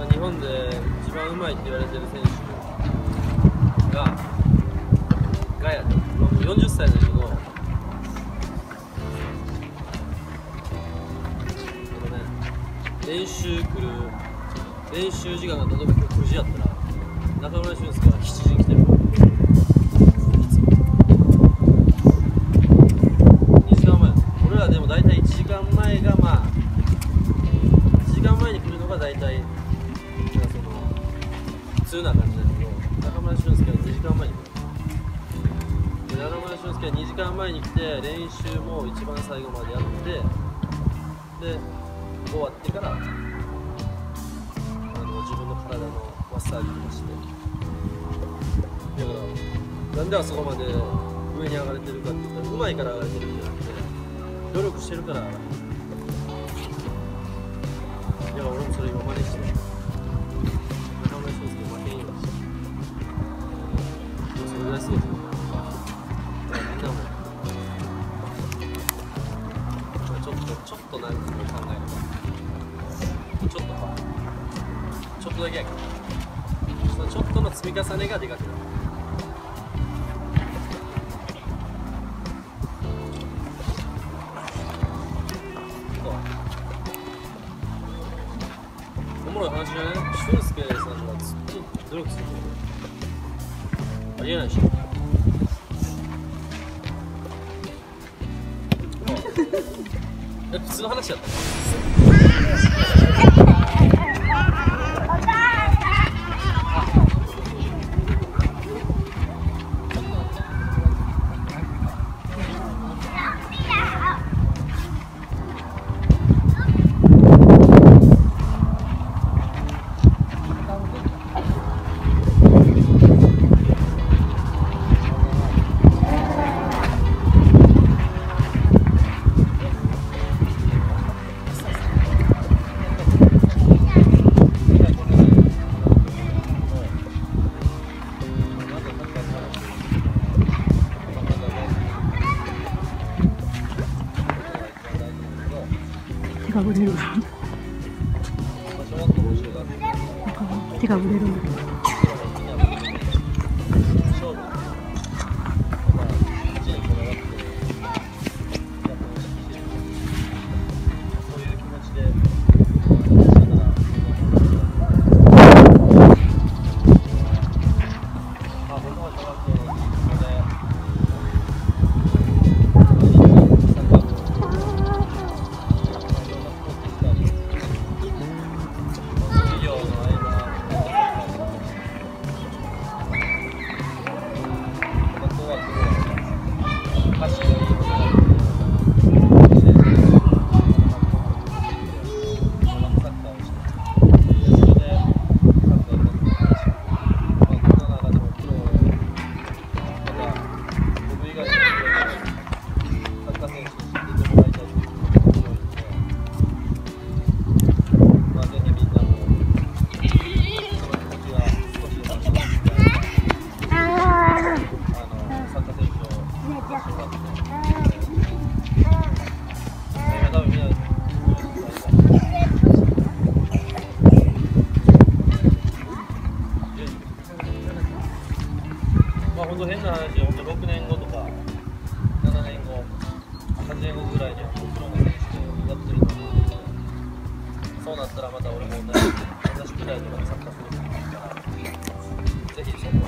まあ、日本で一番うまいって言われてる選手がガヤでもう40歳だけどこのね練習来る練習時間が例えば今日9時やったら中村俊輔は7時に来てるいつも2時間前俺らでも大体1時間前がまあ1時間前に来るのが大体通な感じだけど中村俊輔は2時間前に来る中村俊輔は2時間前に来て練習も一番最後までやってで終わってからあの自分の体のマッサージとかして。だからなんであそこまで上に上がれてるかって言ったらうまいから上がれてるんじゃなくて努力してるから上がれてる。いや俺もそれ今までして。ちょっとだけやけど。そのちょっとの積み重ねがでかくなるおもろい話じゃない俊介さんがずっと努力するありえないでしょえ普通の話やった手がぶれる。手がぶれるんだけど。まあ本当変な話、本当6年後とか、7年後、8年後ぐらいにはもちろん選手やってると思うんで、そうなったらまた俺も同じ同じくらいとかで参加すると思うから、ぜひ。